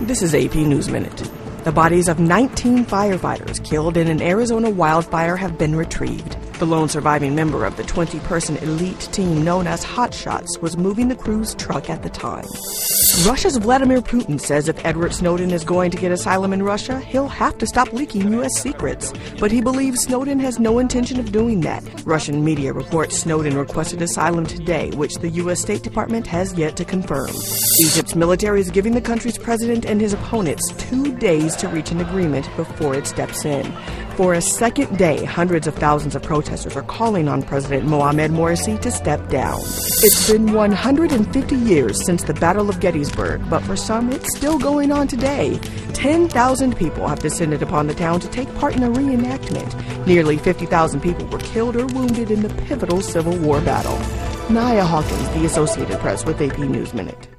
This is AP News Minute. The bodies of 19 firefighters killed in an Arizona wildfire have been retrieved. The lone surviving member of the 20 person elite team known as Hot Shots was moving the crew's truck at the time. Russia's Vladimir Putin says if Edward Snowden is going to get asylum in Russia, he'll have to stop leaking U.S. secrets. But he believes Snowden has no intention of doing that. Russian media reports Snowden requested asylum today, which the U.S. State Department has yet to confirm. Egypt's military is giving the country's president and his opponents two days to reach an agreement before it steps in. For a second day, hundreds of thousands of protesters are calling on President Mohamed Morsi to step down. It's been 150 years since the Battle of Gettysburg, but for some, it's still going on today. 10,000 people have descended upon the town to take part in a reenactment. Nearly 50,000 people were killed or wounded in the pivotal Civil War battle. Naya Hawkins, The Associated Press, with AP News Minute.